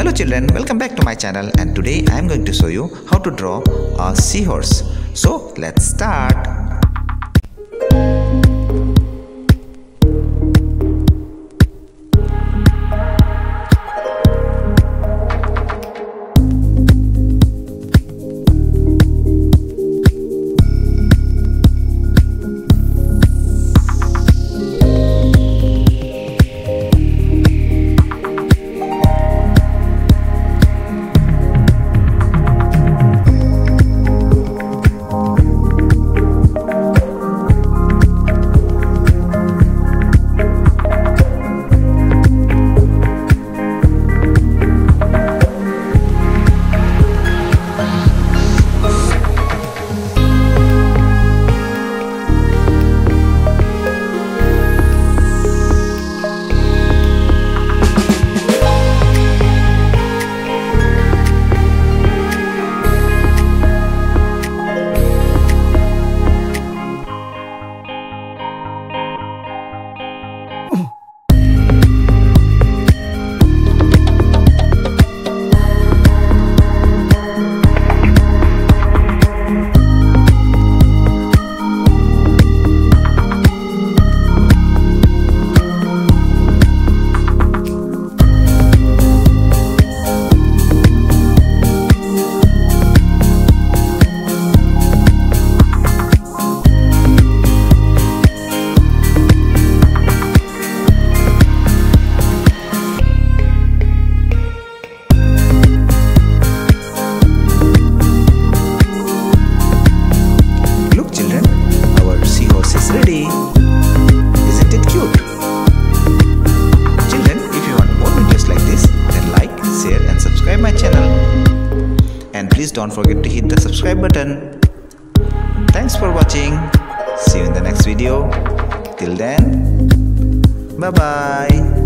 Hello children, welcome back to my channel and today I am going to show you how to draw a seahorse. So let's start. Please don't forget to hit the subscribe button. Thanks for watching. See you in the next video. Till then, bye bye.